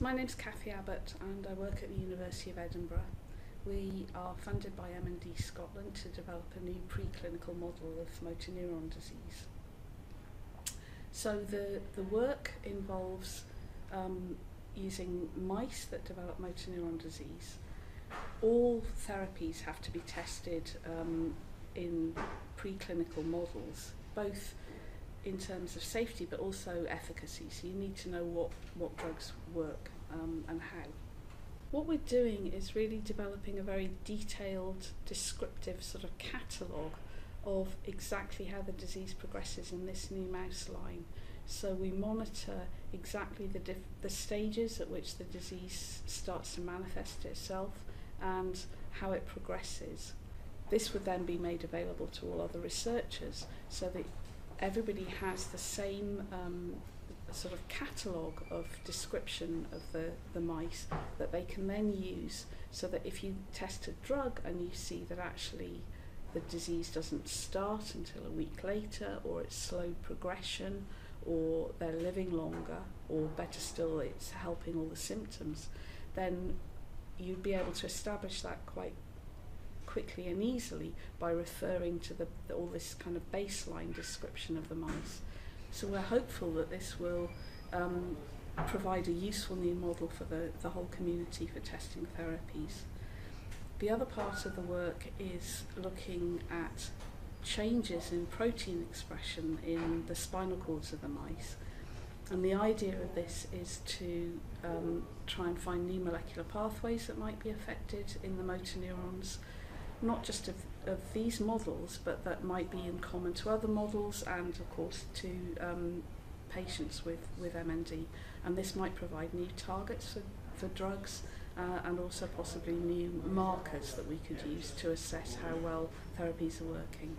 So my name's Kathy Abbott and I work at the University of Edinburgh. We are funded by MND Scotland to develop a new preclinical model of motor neuron disease. So the, the work involves um, using mice that develop motor neuron disease. All therapies have to be tested um, in preclinical models, both in terms of safety but also efficacy. So you need to know what, what drugs work um, and how. What we're doing is really developing a very detailed, descriptive sort of catalogue of exactly how the disease progresses in this new mouse line. So we monitor exactly the, the stages at which the disease starts to manifest itself and how it progresses. This would then be made available to all other researchers so that everybody has the same um, sort of catalogue of description of the, the mice that they can then use so that if you test a drug and you see that actually the disease doesn't start until a week later or it's slow progression or they're living longer or better still it's helping all the symptoms then you'd be able to establish that quite quickly and easily by referring to the, the, all this kind of baseline description of the mice. So we're hopeful that this will um, provide a useful new model for the, the whole community for testing therapies. The other part of the work is looking at changes in protein expression in the spinal cords of the mice. And the idea of this is to um, try and find new molecular pathways that might be affected in the motor neurons, not just of, of these models, but that might be in common to other models and, of course, to um, patients with, with MND. And this might provide new targets for, for drugs uh, and also possibly new markers that we could use to assess how well therapies are working.